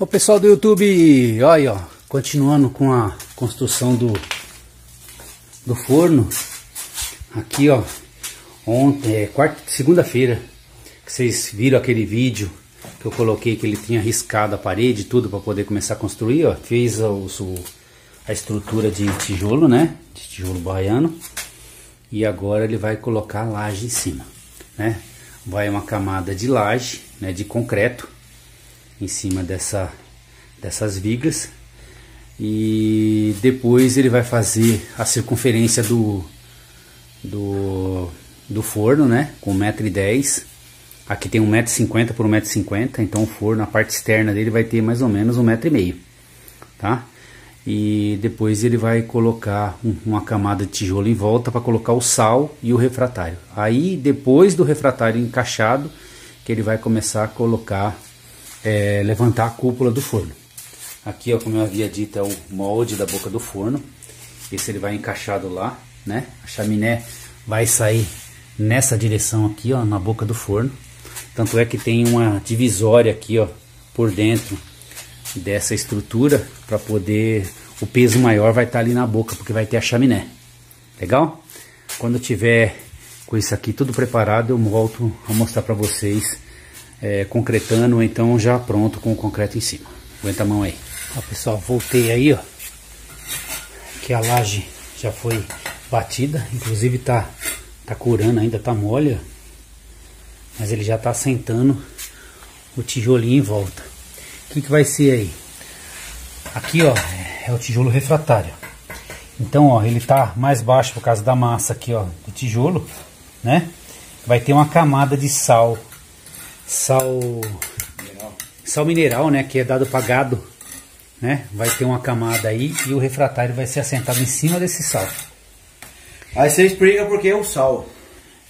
O pessoal do YouTube, olha, ó, continuando com a construção do, do forno. Aqui, ó, ontem, é, quarta, segunda-feira, que vocês viram aquele vídeo que eu coloquei que ele tinha riscado a parede tudo para poder começar a construir, ó. Fez a, o, a estrutura de tijolo, né? De tijolo baiano. E agora ele vai colocar a laje em cima, né? Vai uma camada de laje, né? De concreto em cima dessa, dessas vigas e depois ele vai fazer a circunferência do, do, do forno, né, com 1,10m. Aqui tem 1,50m por 1,50m, então o forno, a parte externa dele vai ter mais ou menos 1,5m, tá? E depois ele vai colocar um, uma camada de tijolo em volta para colocar o sal e o refratário. Aí depois do refratário encaixado, que ele vai começar a colocar é, levantar a cúpula do forno. Aqui, ó, como eu havia dito, é o molde da boca do forno. Esse ele vai encaixado lá, né? A chaminé vai sair nessa direção aqui, ó, na boca do forno. Tanto é que tem uma divisória aqui, ó, por dentro dessa estrutura para poder o peso maior vai estar tá ali na boca, porque vai ter a chaminé. Legal? Quando tiver com isso aqui tudo preparado, eu volto a mostrar para vocês é, concretando, então já pronto com o concreto em cima. Aguenta a mão aí. Ó, pessoal, voltei aí, ó. Que a laje já foi batida, inclusive tá, tá curando ainda, tá mole, Mas ele já tá sentando o tijolinho em volta. O que, que vai ser aí? Aqui, ó, é o tijolo refratário. Então, ó, ele tá mais baixo por causa da massa aqui, ó, do tijolo, né? Vai ter uma camada de sal sal mineral. sal mineral, né, que é dado para gado, né? Vai ter uma camada aí e o refratário vai ser assentado em cima desse sal. Aí você explica porque é o sal.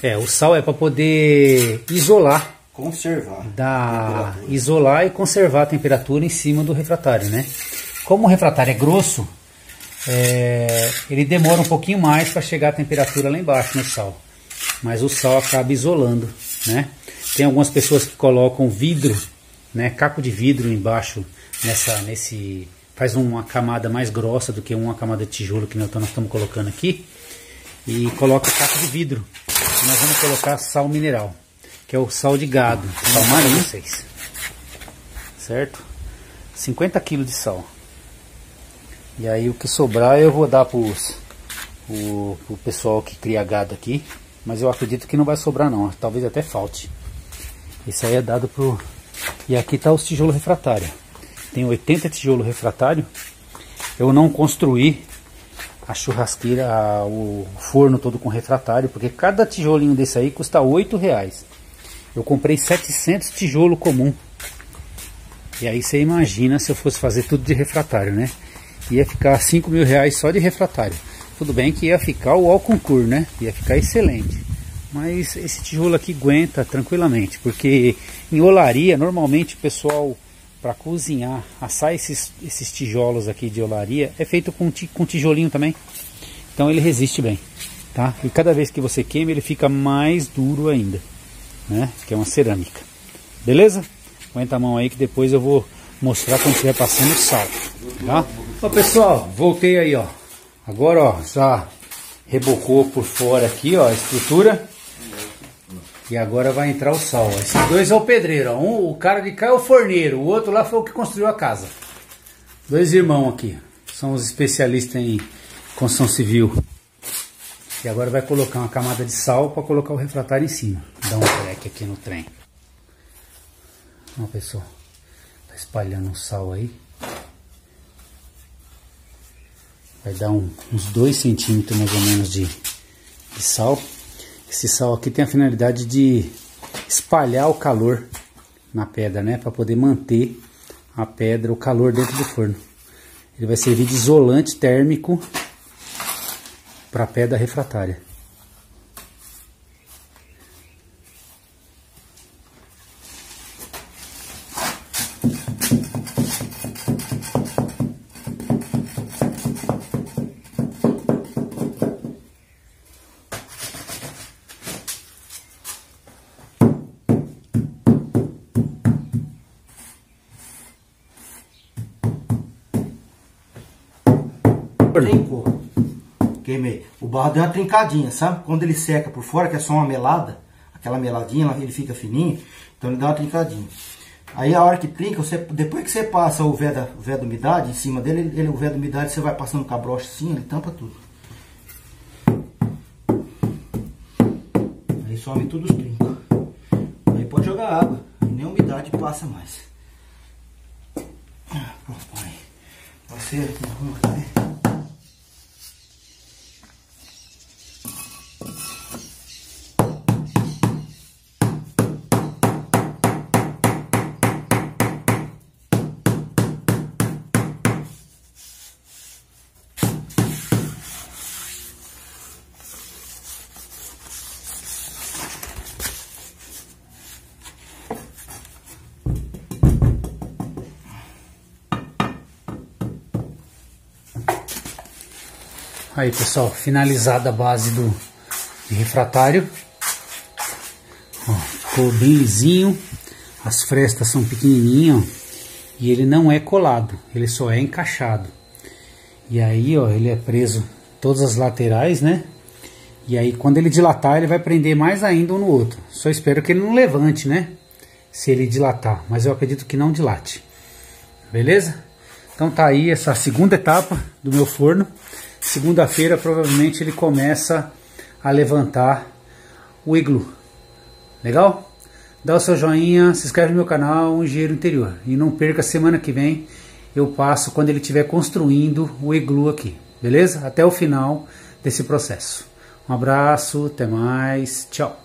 É, o sal é para poder isolar, conservar, da isolar e conservar a temperatura em cima do refratário, né? Como o refratário é grosso, é, ele demora um pouquinho mais para chegar a temperatura lá embaixo no sal, mas o sal acaba isolando, né? Tem algumas pessoas que colocam vidro, né, caco de vidro embaixo nessa, nesse, faz uma camada mais grossa do que uma camada de tijolo que nós estamos colocando aqui e coloca caco de vidro. E nós vamos colocar sal mineral, que é o sal de gado, sal marinho, vocês, certo? 50 kg de sal. E aí o que sobrar eu vou dar para o pessoal que cria gado aqui, mas eu acredito que não vai sobrar não, talvez até falte. Esse aí é dado pro... E aqui está os tijolos refratários. Tem 80 tijolos refratários. Eu não construí a churrasqueira, o forno todo com refratário, porque cada tijolinho desse aí custa 8 reais. Eu comprei 700 tijolo comum. E aí você imagina se eu fosse fazer tudo de refratário, né? Ia ficar 5 mil reais só de refratário. Tudo bem que ia ficar o all concurso, né? Ia ficar excelente. Mas esse tijolo aqui aguenta tranquilamente, porque em olaria, normalmente o pessoal, para cozinhar, assar esses, esses tijolos aqui de olaria, é feito com, com tijolinho também. Então ele resiste bem, tá? E cada vez que você queima, ele fica mais duro ainda, né? Que é uma cerâmica. Beleza? Aguenta a mão aí que depois eu vou mostrar quando estiver passando o sal, tá? Ó pessoal, voltei aí, ó. Agora, ó, já rebocou por fora aqui, ó, a estrutura. E agora vai entrar o sal. Esses dois é o pedreiro. Um, o cara de cá é o forneiro. O outro lá foi o que construiu a casa. Dois irmãos aqui. São os especialistas em construção civil. E agora vai colocar uma camada de sal para colocar o refratário em cima. Dá um break aqui no trem. Ó pessoal. Tá espalhando o sal aí. Vai dar um, uns 2 centímetros mais ou menos de, de sal. Esse sal aqui tem a finalidade de espalhar o calor na pedra, né? Para poder manter a pedra, o calor dentro do forno. Ele vai servir de isolante térmico para a pedra refratária. Trincou. Queimei. O barro deu uma trincadinha, sabe? Quando ele seca por fora, que é só uma melada, aquela meladinha, ele fica fininho, então ele dá uma trincadinha. Aí a hora que trinca, você, depois que você passa o véio da, o umidade em cima dele, ele, o véio da umidade você vai passando com a brocha assim, ele tampa tudo. Aí some tudo os trincos. Aí pode jogar água, nem umidade passa mais. Ah, põe. Você aqui Aí pessoal, finalizada a base do refratário. Ó, ficou bem lisinho. As frestas são pequenininhas e ele não é colado, ele só é encaixado. E aí, ó, ele é preso todas as laterais, né? E aí quando ele dilatar, ele vai prender mais ainda um no outro. Só espero que ele não levante, né? Se ele dilatar, mas eu acredito que não dilate. Beleza? Então tá aí essa segunda etapa do meu forno. Segunda-feira provavelmente ele começa a levantar o iglu. Legal? Dá o seu joinha, se inscreve no meu canal, um Engenheiro Interior. E não perca, semana que vem eu passo quando ele estiver construindo o iglu aqui. Beleza? Até o final desse processo. Um abraço, até mais, tchau.